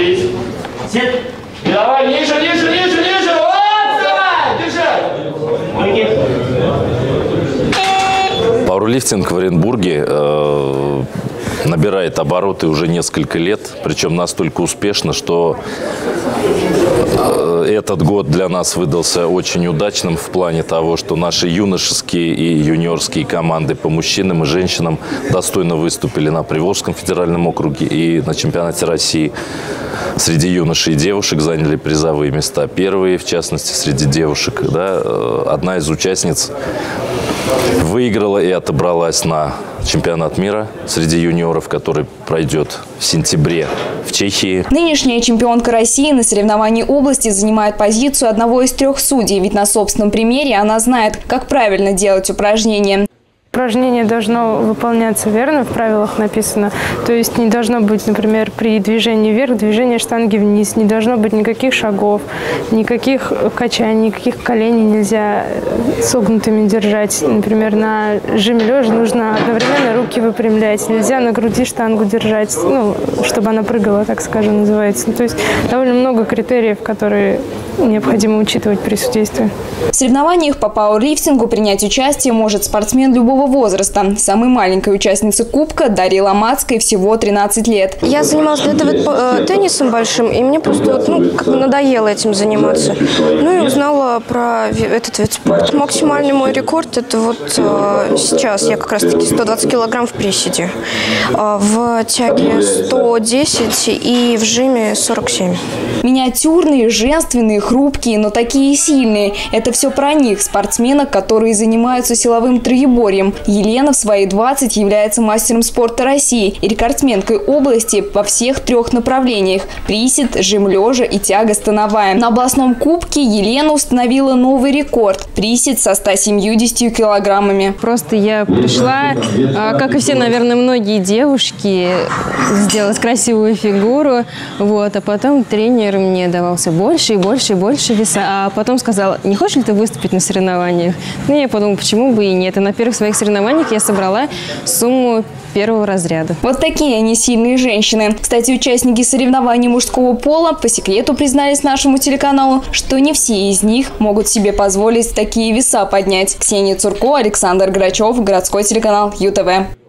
И давай, ниже, ниже, ниже, ниже. Вот, давай, держи. Ноги. Пауэрлифтинг в Оренбурге э, набирает обороты уже несколько лет, причем настолько успешно, что э, этот год для нас выдался очень удачным в плане того, что наши юношеские и юниорские команды по мужчинам и женщинам достойно выступили на Приволжском федеральном округе и на чемпионате России. Среди юношей и девушек заняли призовые места. Первые, в частности, среди девушек. Да, э, одна из участниц выиграла и отобралась на чемпионат мира среди юниоров, который пройдет в сентябре в Чехии. Нынешняя чемпионка России на соревновании области занимает позицию одного из трех судей, ведь на собственном примере она знает, как правильно делать упражнения. Упражнение должно выполняться верно, в правилах написано. То есть не должно быть, например, при движении вверх, движение штанги вниз. Не должно быть никаких шагов, никаких качаний, никаких коленей нельзя согнутыми держать. Например, на жиме лежа нужно одновременно руки выпрямлять. Нельзя на груди штангу держать, ну, чтобы она прыгала, так скажем, называется. То есть довольно много критериев, которые необходимо учитывать при судействе. В соревнованиях по пауэрлифтингу принять участие может спортсмен любого возраста. Самой маленькой участнице Кубка Дарья Ломацкой всего 13 лет. Я занималась до этого э, теннисом большим, и мне просто вот, ну, как бы надоело этим заниматься. Ну и узнала про этот вид спорта. Максимальный мой рекорд это вот э, сейчас я как раз таки 120 килограмм в приседе, э, в тяге 110 и в жиме 47. Миниатюрные, женственные, хрупкие, но такие сильные. Это все про них, спортсменок, которые занимаются силовым троеборьем. Елена в свои 20 является мастером спорта России и рекордсменкой области во всех трех направлениях – присед, жим лежа и тяга становая. На областном кубке Елена установила новый рекорд – присед со 170 килограммами. Просто я пришла, а, как и все, наверное, многие девушки, сделать красивую фигуру, вот, а потом тренер мне давался больше и больше и больше веса, а потом сказал, не хочешь ли ты выступить на соревнованиях? Ну, я подумала, почему бы и нет. И на первых своих соревнованиях я собрала сумму первого разряда. Вот такие они сильные женщины. Кстати, участники соревнований мужского пола по секрету признались нашему телеканалу, что не все из них могут себе позволить такие веса поднять. Ксения Цурко, Александр Грачев, городской телеканал ЮТВ.